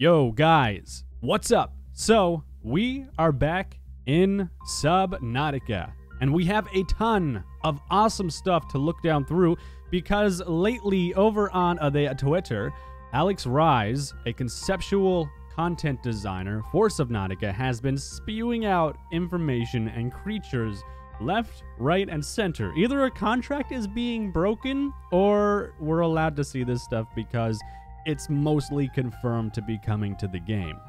Yo, guys, what's up? So, we are back in Subnautica, and we have a ton of awesome stuff to look down through because lately, over on uh, the Twitter, Alex Rise, a conceptual content designer for Subnautica, has been spewing out information and creatures left, right, and center. Either a contract is being broken or we're allowed to see this stuff because it's mostly confirmed to be coming to the game.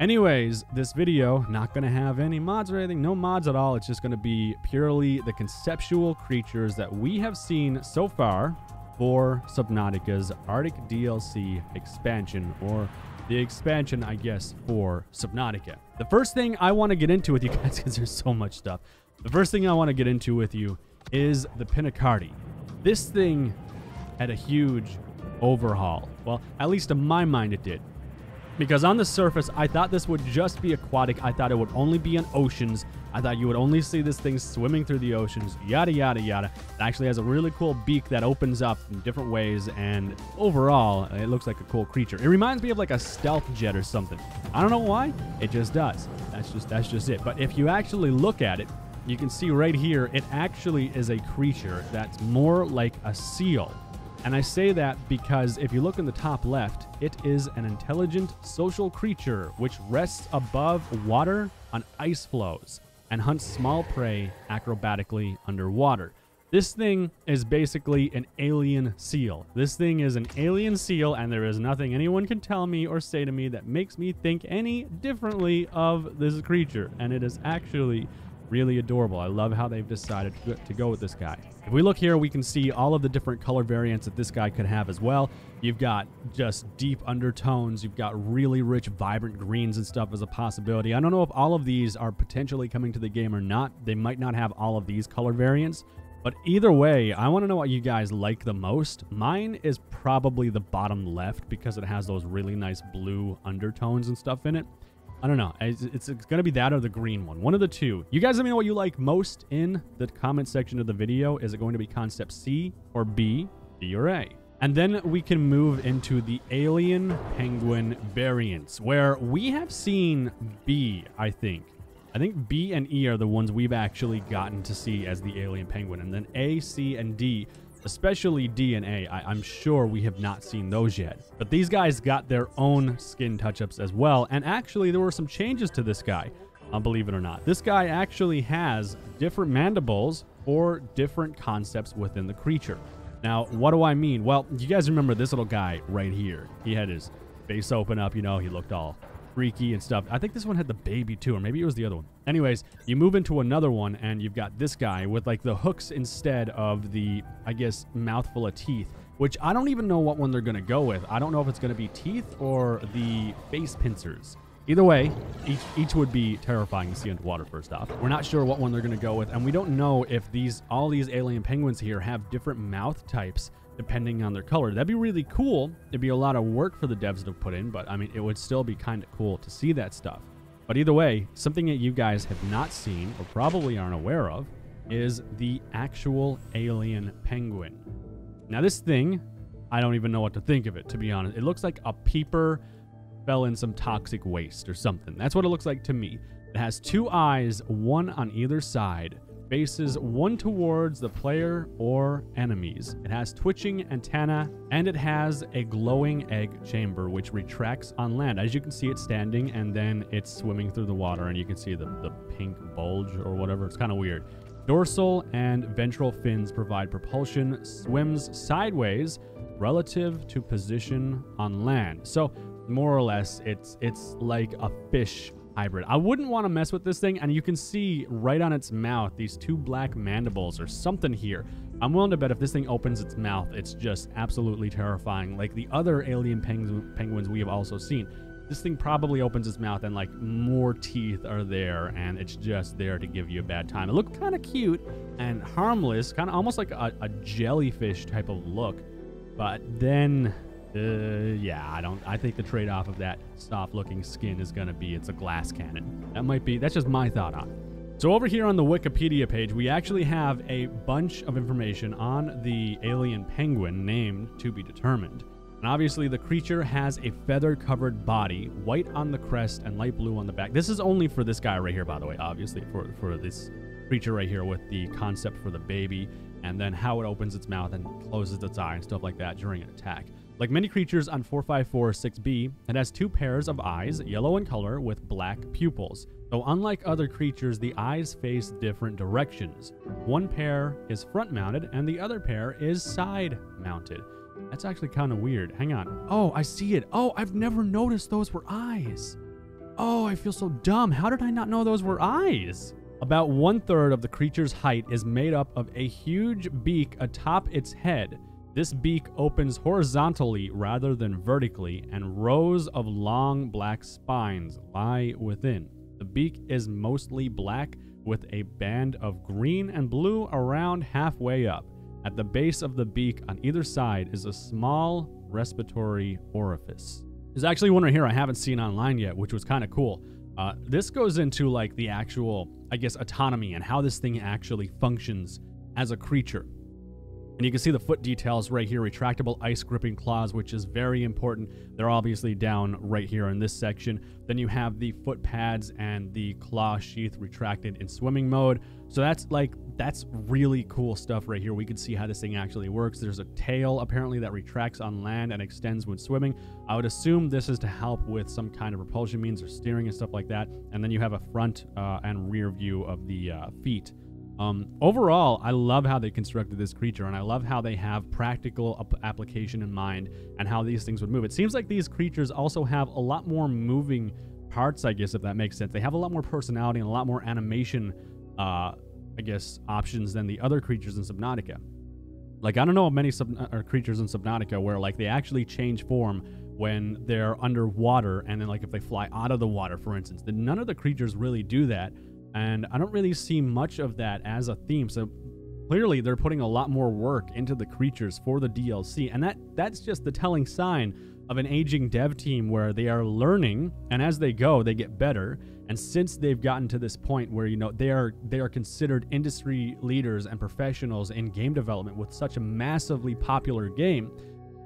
Anyways, this video not going to have any mods or anything, no mods at all. It's just going to be purely the conceptual creatures that we have seen so far for Subnautica's Arctic DLC expansion or the expansion, I guess, for Subnautica. The first thing I want to get into with you guys, because there's so much stuff, the first thing I want to get into with you is the Pinacardi. This thing had a huge overhaul. Well, at least in my mind it did. Because on the surface, I thought this would just be aquatic. I thought it would only be in oceans. I thought you would only see this thing swimming through the oceans, yada, yada, yada. It actually has a really cool beak that opens up in different ways, and overall, it looks like a cool creature. It reminds me of like a stealth jet or something. I don't know why, it just does. That's just, that's just it. But if you actually look at it, you can see right here, it actually is a creature that's more like a seal and I say that because if you look in the top left, it is an intelligent social creature which rests above water on ice floes and hunts small prey acrobatically underwater. This thing is basically an alien seal. This thing is an alien seal, and there is nothing anyone can tell me or say to me that makes me think any differently of this creature. And it is actually really adorable. I love how they've decided to go with this guy. If we look here, we can see all of the different color variants that this guy could have as well. You've got just deep undertones. You've got really rich, vibrant greens and stuff as a possibility. I don't know if all of these are potentially coming to the game or not. They might not have all of these color variants. But either way, I want to know what you guys like the most. Mine is probably the bottom left because it has those really nice blue undertones and stuff in it. I don't know. It's, it's, it's going to be that or the green one. One of the two. You guys let me know what you like most in the comment section of the video. Is it going to be concept C or B, D or A? And then we can move into the alien penguin variants, where we have seen B, I think. I think B and E are the ones we've actually gotten to see as the alien penguin. And then A, C, and D especially DNA. I, I'm sure we have not seen those yet. But these guys got their own skin touch-ups as well, and actually there were some changes to this guy, uh, believe it or not. This guy actually has different mandibles for different concepts within the creature. Now, what do I mean? Well, you guys remember this little guy right here. He had his face open up, you know, he looked all freaky and stuff. I think this one had the baby too, or maybe it was the other one. Anyways, you move into another one and you've got this guy with like the hooks instead of the, I guess, mouthful of teeth, which I don't even know what one they're going to go with. I don't know if it's going to be teeth or the face pincers. Either way, each, each would be terrifying to see underwater first off. We're not sure what one they're going to go with, and we don't know if these all these alien penguins here have different mouth types depending on their color. That'd be really cool. It'd be a lot of work for the devs to put in, but I mean, it would still be kind of cool to see that stuff. But either way, something that you guys have not seen or probably aren't aware of is the actual alien penguin. Now, this thing, I don't even know what to think of it, to be honest. It looks like a peeper fell in some toxic waste or something. That's what it looks like to me. It has two eyes, one on either side, faces one towards the player or enemies. It has twitching antenna and it has a glowing egg chamber which retracts on land. As you can see, it's standing and then it's swimming through the water and you can see the, the pink bulge or whatever. It's kind of weird. Dorsal and ventral fins provide propulsion, swims sideways relative to position on land. So more or less, it's it's like a fish hybrid. I wouldn't want to mess with this thing, and you can see right on its mouth these two black mandibles or something here. I'm willing to bet if this thing opens its mouth, it's just absolutely terrifying, like the other alien penguins we have also seen. This thing probably opens its mouth and like more teeth are there, and it's just there to give you a bad time. It looked kind of cute and harmless, kind of almost like a, a jellyfish type of look. But then uh, yeah, I don't. I think the trade-off of that soft-looking skin is gonna be it's a glass cannon. That might be. That's just my thought on it. So over here on the Wikipedia page, we actually have a bunch of information on the alien penguin named to be determined. And obviously, the creature has a feather covered body, white on the crest and light blue on the back. This is only for this guy right here, by the way, obviously, for, for this creature right here with the concept for the baby and then how it opens its mouth and closes its eye and stuff like that during an attack. Like many creatures on 4546B, it has two pairs of eyes, yellow in color, with black pupils. Though unlike other creatures, the eyes face different directions. One pair is front mounted and the other pair is side mounted. That's actually kind of weird. Hang on. Oh, I see it. Oh, I've never noticed those were eyes. Oh, I feel so dumb. How did I not know those were eyes? About one third of the creature's height is made up of a huge beak atop its head. This beak opens horizontally rather than vertically, and rows of long black spines lie within. The beak is mostly black with a band of green and blue around halfway up. At the base of the beak on either side is a small respiratory orifice. There's actually one right here I haven't seen online yet, which was kind of cool. Uh, this goes into like the actual, I guess, autonomy and how this thing actually functions as a creature. And you can see the foot details right here, retractable ice gripping claws, which is very important. They're obviously down right here in this section. Then you have the foot pads and the claw sheath retracted in swimming mode. So that's like, that's really cool stuff right here. We can see how this thing actually works. There's a tail apparently that retracts on land and extends when swimming. I would assume this is to help with some kind of propulsion means or steering and stuff like that. And then you have a front uh, and rear view of the uh, feet. Um, overall, I love how they constructed this creature, and I love how they have practical ap- application in mind and how these things would move. It seems like these creatures also have a lot more moving parts, I guess, if that makes sense. They have a lot more personality and a lot more animation, uh, I guess, options than the other creatures in Subnautica. Like, I don't know of many sub- uh, creatures in Subnautica where, like, they actually change form when they're underwater, and then, like, if they fly out of the water, for instance. None of the creatures really do that and I don't really see much of that as a theme. So clearly they're putting a lot more work into the creatures for the DLC, and that that's just the telling sign of an aging dev team where they are learning and as they go they get better and since they've gotten to this point where you know they are they are considered industry leaders and professionals in game development with such a massively popular game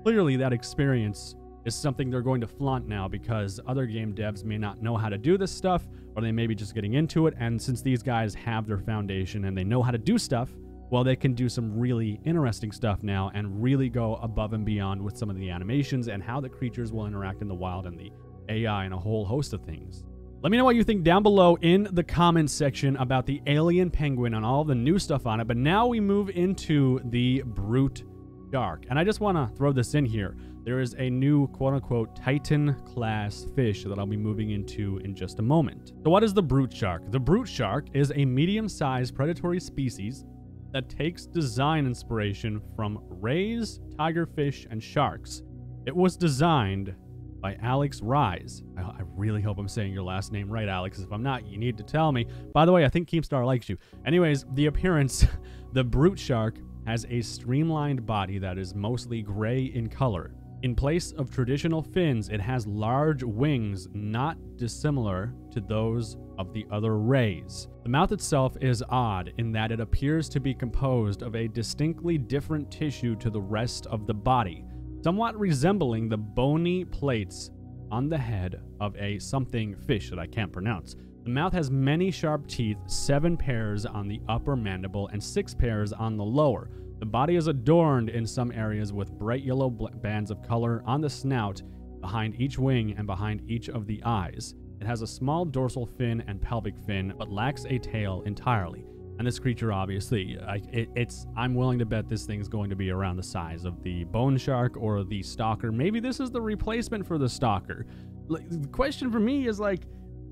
clearly that experience is something they're going to flaunt now because other game devs may not know how to do this stuff or they may be just getting into it. And since these guys have their foundation and they know how to do stuff, well, they can do some really interesting stuff now and really go above and beyond with some of the animations and how the creatures will interact in the wild and the AI and a whole host of things. Let me know what you think down below in the comments section about the alien penguin and all the new stuff on it. But now we move into the brute shark. And I just want to throw this in here there is a new quote unquote Titan class fish that I'll be moving into in just a moment. So, what is the brute shark? The brute shark is a medium sized predatory species that takes design inspiration from rays, tigerfish, and sharks. It was designed by Alex Rise. I, I, really hope I'm saying your last name right, Alex. If I'm not, you need to tell me. By the way, I think Keemstar likes you. Anyways, the appearance the brute shark has a streamlined body that is mostly gray in color. In place of traditional fins, it has large wings not dissimilar to those of the other rays. The mouth itself is odd in that it appears to be composed of a distinctly different tissue to the rest of the body, somewhat resembling the bony plates on the head of a something fish that I can't pronounce. The mouth has many sharp teeth, seven pairs on the upper mandible and six pairs on the lower, the body is adorned in some areas with bright yellow bands of color on the snout, behind each wing, and behind each of the eyes. It has a small dorsal fin and pelvic fin, but lacks a tail entirely. And this creature, obviously, I, it, it's I'm willing to bet this thing's going to be around the size of the bone shark or the stalker. Maybe this is the replacement for the stalker. Like, the question for me is like,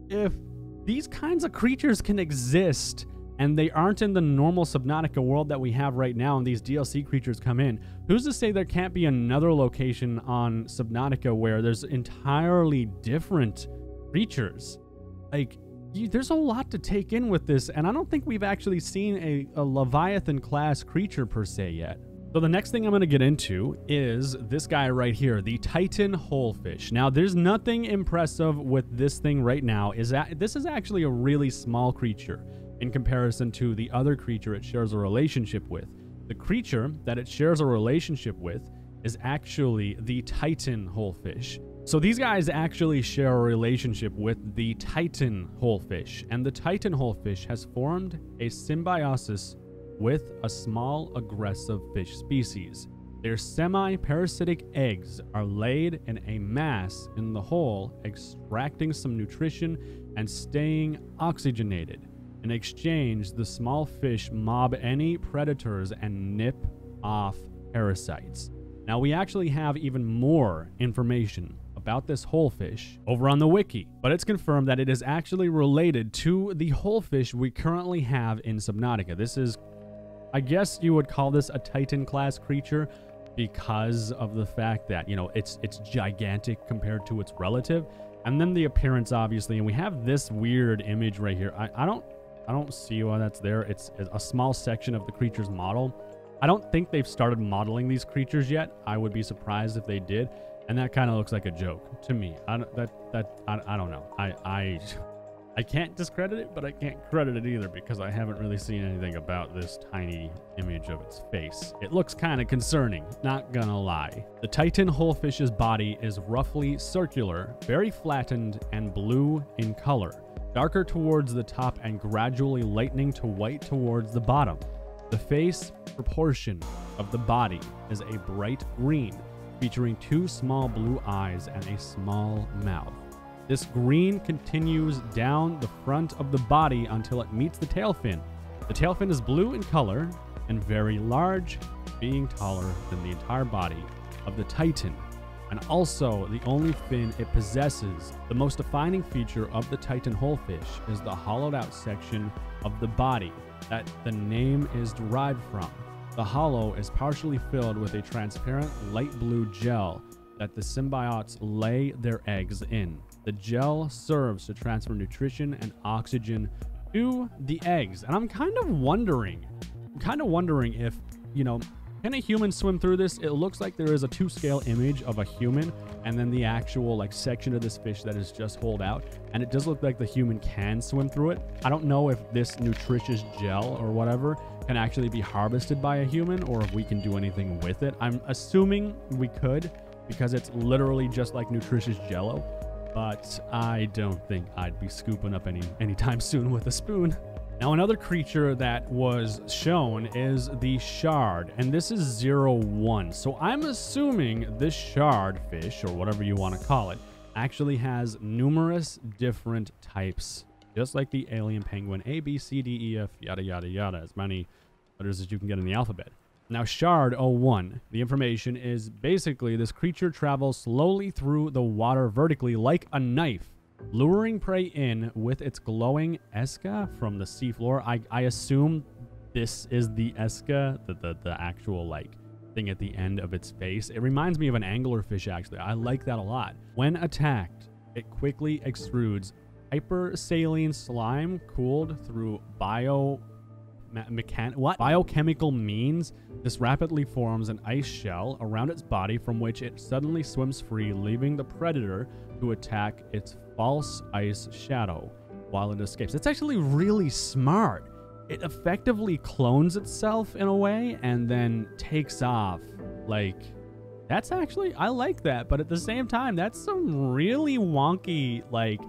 if these kinds of creatures can exist and they aren't in the normal Subnautica world that we have right now, and these DLC creatures come in. Who's to say there can't be another location on Subnautica where there's entirely different creatures? Like, you, there's a lot to take in with this, and I don't think we've actually seen a, a Leviathan class creature per se yet. So the next thing I'm going to get into is this guy right here, the Titan Holefish. Now, there's nothing impressive with this thing right now. Is that this is actually a really small creature in comparison to the other creature it shares a relationship with. The creature that it shares a relationship with is actually the Titan holefish. So these guys actually share a relationship with the Titan holefish, and the Titan holefish has formed a symbiosis with a small aggressive fish species. Their semi parasitic eggs are laid in a mass in the hole, extracting some nutrition and staying oxygenated. In exchange, the small fish mob any predators and nip off parasites. Now, we actually have even more information about this holefish over on the wiki, but it's confirmed that it is actually related to the holefish we currently have in Subnautica. This is, I guess you would call this a Titan class creature because of the fact that, you know, it's it's gigantic compared to its relative. And then the appearance, obviously, and we have this weird image right here. I, I don't I don't see why that's there. It's a small section of the creature's model. I don't think they've started modeling these creatures yet. I would be surprised if they did. And that kind of looks like a joke to me. I don't, that that I, I don't know. I I I can't discredit it, but I can't credit it either because I haven't really seen anything about this tiny image of its face. It looks kind of concerning, not gonna lie. The Titan holeFish's body is roughly circular, very flattened, and blue in color darker towards the top and gradually lightening to white towards the bottom. The face proportion of the body is a bright green, featuring two small blue eyes and a small mouth. This green continues down the front of the body until it meets the tail fin. The tail fin is blue in color and very large, being taller than the entire body of the Titan and also the only fin it possesses. The most defining feature of the Titan holefish is the hollowed out section of the body that the name is derived from. The hollow is partially filled with a transparent light blue gel that the symbiotes lay their eggs in. The gel serves to transfer nutrition and oxygen to the eggs. And I'm kind of wondering, I'm kind of wondering if, you know, can a human swim through this? It looks like there is a two scale image of a human and then the actual like section of this fish that is just holed out. And it does look like the human can swim through it. I don't know if this nutritious gel or whatever can actually be harvested by a human or if we can do anything with it. I'm assuming we could because it's literally just like nutritious jello. But I don't think I'd be scooping up any anytime soon with a spoon. Now, another creature that was shown is the shard, and this is zero one. So I'm assuming this shard fish, or whatever you want to call it, actually has numerous different types, just like the alien penguin A, B, C, D, E, F, yada, yada, yada, as many letters as you can get in the alphabet. Now, Shard 01, the information is basically this creature travels slowly through the water vertically like a knife luring prey in with its glowing Esca from the seafloor. I, I assume this is the Esca, the, the, the actual like thing at the end of its face. It reminds me of an anglerfish actually. I like that a lot. When attacked, it quickly extrudes hypersaline slime cooled through bio mechan- what biochemical means this rapidly forms an ice shell around its body from which it suddenly swims free leaving the predator to attack its false ice shadow while it escapes. It's actually really smart. It effectively clones itself in a way and then takes off. Like, that's actually, I like that. But at the same time, that's some really wonky, like,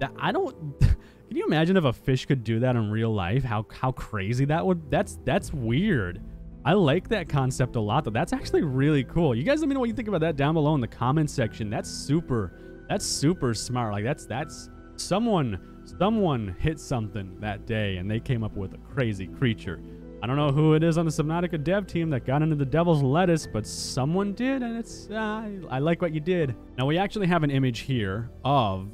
that I don't. Can you imagine if a fish could do that in real life? How how crazy that would that's that's weird. I like that concept a lot though. That's actually really cool. You guys let me know what you think about that down below in the comments section. That's super that's super smart. Like that's that's someone someone hit something that day and they came up with a crazy creature. I don't know who it is on the Subnautica dev team that got into the devil's lettuce, but someone did, and it's uh, I like what you did. Now we actually have an image here of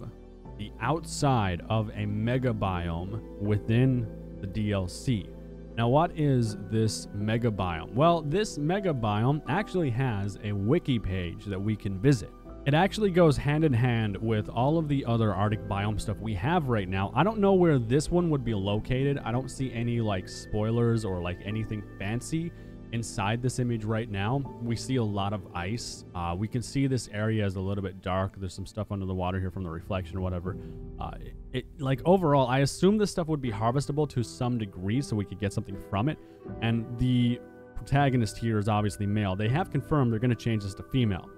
the outside of a mega biome within the DLC. Now, what is this mega biome? Well, this mega biome actually has a wiki page that we can visit. It actually goes hand in hand with all of the other Arctic biome stuff we have right now. I don't know where this one would be located. I don't see any like spoilers or like anything fancy inside this image right now. We see a lot of ice. Uh, we can see this area is a little bit dark. There's some stuff under the water here from the reflection or whatever. Uh, it, it like overall, I assume this stuff would be harvestable to some degree so we could get something from it. And the protagonist here is obviously male. They have confirmed they're going to change this to female.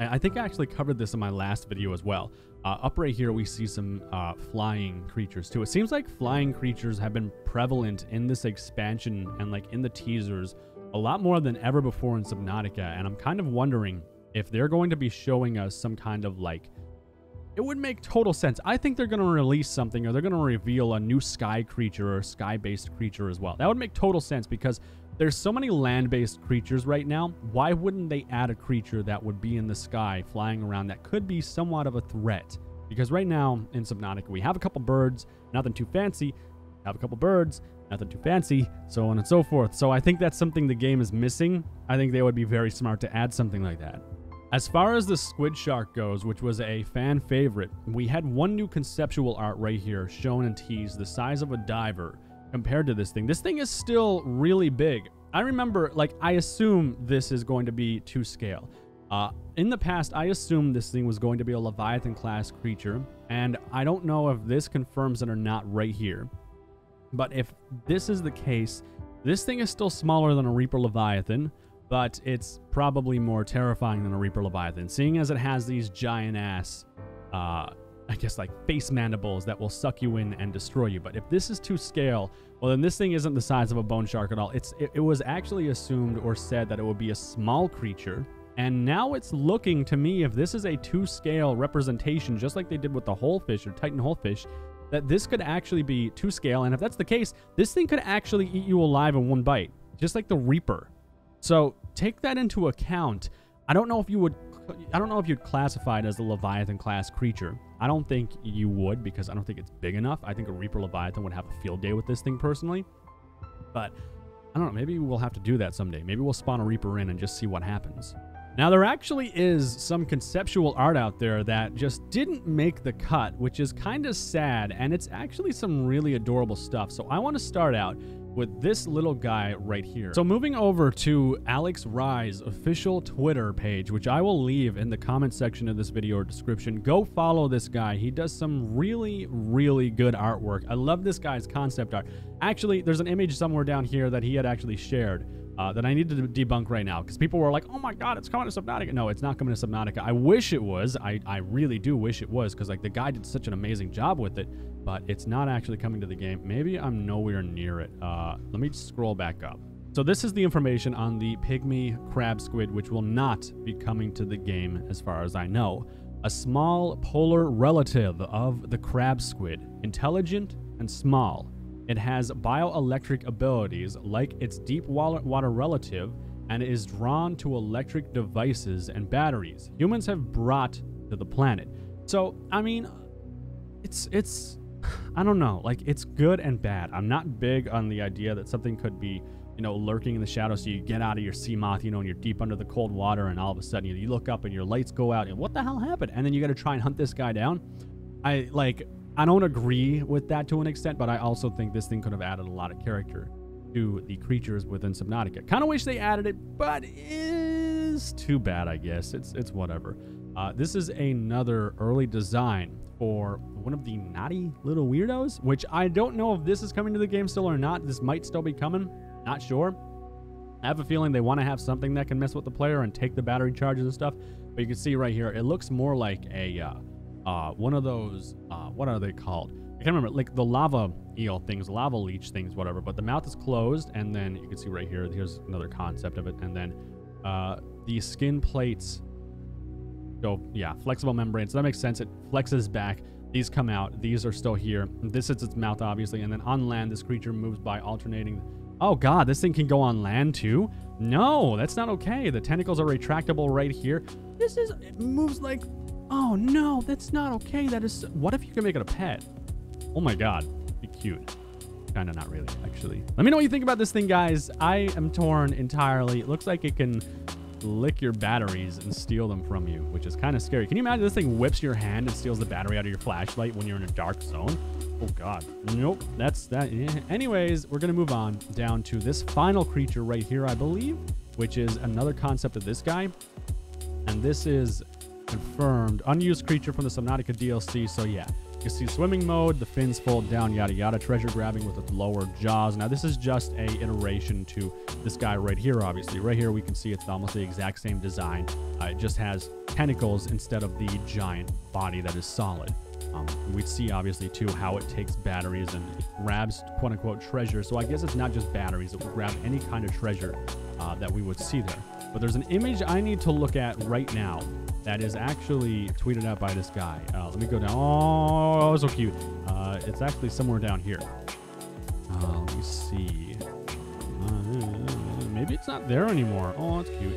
I think I actually covered this in my last video as well. Uh, up right here, we see some uh, flying creatures too. It seems like flying creatures have been prevalent in this expansion and like in the teasers a lot more than ever before in Subnautica. And I'm kind of wondering if they're going to be showing us some kind of like it would make total sense. I think they're going to release something or they're going to reveal a new sky creature or sky based creature as well. That would make total sense because there's so many land based creatures right now. Why wouldn't they add a creature that would be in the sky flying around that could be somewhat of a threat? Because right now in Subnautica, we have a couple birds, nothing too fancy, have a couple birds, nothing too fancy, so on and so forth. So I think that's something the game is missing. I think they would be very smart to add something like that. As far as the Squid Shark goes, which was a fan favorite, we had one new conceptual art right here shown and teased the size of a diver compared to this thing. This thing is still really big. I remember, like, I assume this is going to be to scale. Uh, in the past, I assumed this thing was going to be a Leviathan class creature, and I don't know if this confirms it or not right here. But if this is the case, this thing is still smaller than a Reaper Leviathan but it's probably more terrifying than a Reaper Leviathan, seeing as it has these giant ass, uh, I guess like face mandibles that will suck you in and destroy you. But if this is to scale, well, then this thing isn't the size of a bone shark at all. It's it, it was actually assumed or said that it would be a small creature. And now it's looking to me, if this is a to scale representation, just like they did with the Holefish or Titan Holefish, that this could actually be to scale. And if that's the case, this thing could actually eat you alive in one bite, just like the Reaper. So take that into account. I don't know if you would I don't know if you'd classify it as a Leviathan class creature. I don't think you would because I don't think it's big enough. I think a Reaper Leviathan would have a field day with this thing personally. But I don't know, maybe we'll have to do that someday. Maybe we'll spawn a Reaper in and just see what happens. Now, there actually is some conceptual art out there that just didn't make the cut, which is kind of sad, and it's actually some really adorable stuff. So I want to start out with this little guy right here. So moving over to Alex Rye's official Twitter page, which I will leave in the comment section of this video or description. Go follow this guy. He does some really, really good artwork. I love this guy's concept art. Actually, there's an image somewhere down here that he had actually shared uh, that I need to debunk right now because people were like, "Oh my God, it's coming to Subnautica." No, it's not coming to Subnautica. I wish it was. I I really do wish it was because like the guy did such an amazing job with it, but it's not actually coming to the game. Maybe I'm nowhere near it. Uh, let me scroll back up. So this is the information on the pygmy crab squid, which will not be coming to the game as far as I know. A small polar relative of the crab squid, intelligent and small, it has bioelectric abilities like its deep water relative and is drawn to electric devices and batteries humans have brought to the planet. So, I mean, it's it's I don't know, like it's good and bad. I'm not big on the idea that something could be, you know, lurking in the shadows so you get out of your Seamoth, you know, and you're deep under the cold water and all of a sudden you, you look up and your lights go out and what the hell happened? And then you got to try and hunt this guy down. I like I don't agree with that to an extent, but I also think this thing could have added a lot of character to the creatures within Subnautica. Kind of wish they added it, but is too bad, I guess. It's it's whatever. Uh, this is another early design for one of the naughty little weirdos, which I don't know if this is coming to the game still or not. This might still be coming. Not sure. I have a feeling they want to have something that can mess with the player and take the battery charges and stuff. But you can see right here, it looks more like a uh, uh, one of those, uh, what are they called? I can't remember, like the lava eel things, lava leech things, whatever. But the mouth is closed, and then you can see right here, here's another concept of it. And then uh, the skin plates go, yeah, flexible membrane. So that makes sense. It flexes back. These come out. These are still here. This is its mouth, obviously. And then on land, this creature moves by alternating. Oh, God, this thing can go on land too? No, that's not okay. The tentacles are retractable right here. This is, it moves like Oh no, that's not okay. That is. What if you can make it a pet? Oh my god, be cute. Kind of not really, actually. Let me know what you think about this thing, guys. I am torn entirely. It looks like it can lick your batteries and steal them from you, which is kind of scary. Can you imagine this thing whips your hand and steals the battery out of your flashlight when you're in a dark zone? Oh god. Nope. That's that. Anyways, we're going to move on down to this final creature right here, I believe, which is another concept of this guy. And this is confirmed. Unused creature from the Subnautica DLC. So yeah, can see swimming mode, the fins fold down, yada yada. Treasure grabbing with its lower jaws. Now this is just a iteration to this guy right here. Obviously, right here we can see it's almost the exact same design. Uh, it just has tentacles instead of the giant body that is solid. Um, we see obviously too how it takes batteries and grabs quote unquote treasure. So I guess it's not just batteries; it will grab any kind of treasure uh, that we would see there. But there's an image I need to look at right now that is actually tweeted out by this guy. Uh, let me go down. Oh, so cute. Uh, it's actually somewhere down here. Uh, let me see. Uh, maybe it's not there anymore. Oh, it's cute.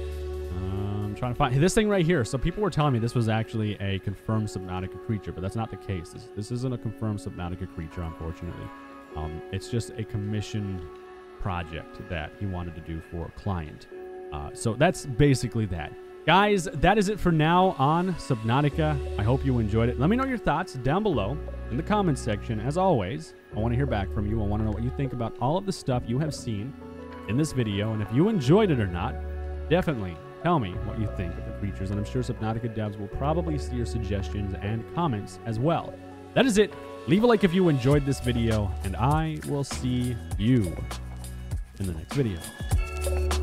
I'm trying to find this thing right here. So people were telling me this was actually a confirmed Subnautica creature, but that's not the case. This, this isn't a confirmed Subnautica creature, unfortunately. Um, it's just a commissioned project that he wanted to do for a client. Uh, so that's basically that. Guys, that is it for now on Subnautica. I hope you enjoyed it. Let me know your thoughts down below in the comments section. As always, I want to hear back from you. I want to know what you think about all of the stuff you have seen in this video. And if you enjoyed it or not, definitely Tell me what you think of the creatures, and I'm sure Subnautica devs will probably see your suggestions and comments as well. That is it. Leave a like if you enjoyed this video, and I will see you in the next video.